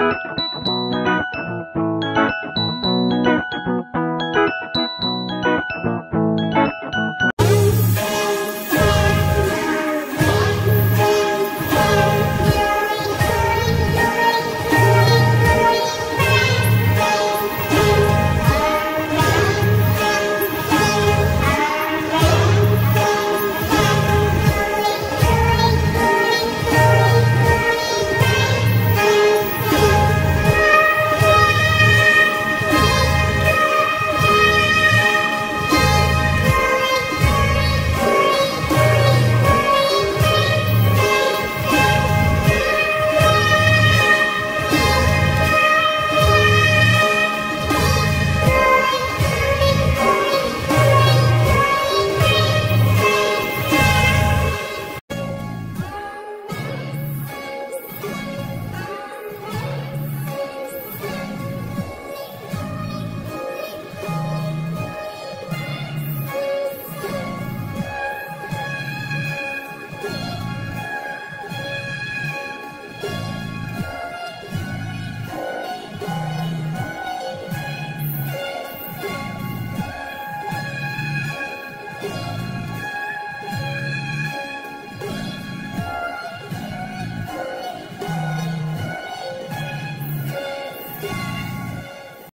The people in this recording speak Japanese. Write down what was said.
うん。